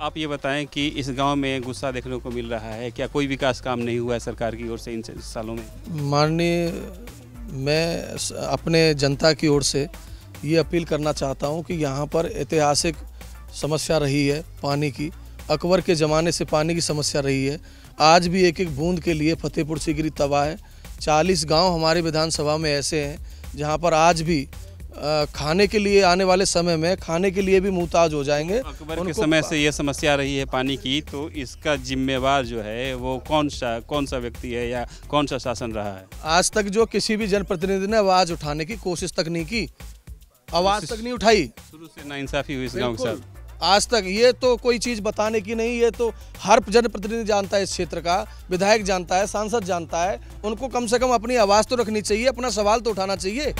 आप ये बताएँ कि इस गाँव में गुस्सा देखने को मिल रहा है? क्या कोई विकास काम नहीं हुआ है सरकार की ओर से इन सालों में? माननीय, मैं अपने जनता की ओर से ये अपील करना चाहता हूँ कि यहाँ पर ऐतिहासिक समस्या रही है पानी की। अकबर के ज़माने से पानी की समस्या रही है। आज भी एक एक बूंद के लिए फतेहपुर सीकरी तबाह है। चालीस गाँव हमारे विधानसभा में ऐसे हैं, जहाँ पर आज भी खाने के लिए आने वाले समय में खाने के लिए भी मुहताज हो जाएँगे। अकबर के समय से ये समस्या रही है पानी की तो इसका जिम्मेवार जो है वो कौन सा कौन सा व्यक्ति है या कौन सा शासन रहा है? आज तक जो किसी भी जनप्रतिनिधि ने आवाज़ उठाने की कोशिश तक नहीं की। आवाज़ तक नहीं उठाई। शुरू से नाइंसाफी हुई इस गाँव के साथ। आज तक ये तो कोई चीज़ बताने की नहीं ये तो हर जनप्रतिनिधि जानता है इस क्षेत्र का विधायक जानता है सांसद जानता है। उनको कम से कम अपनी आवाज़ तो रखनी चाहिए अपना सवाल तो उठाना चाहिए।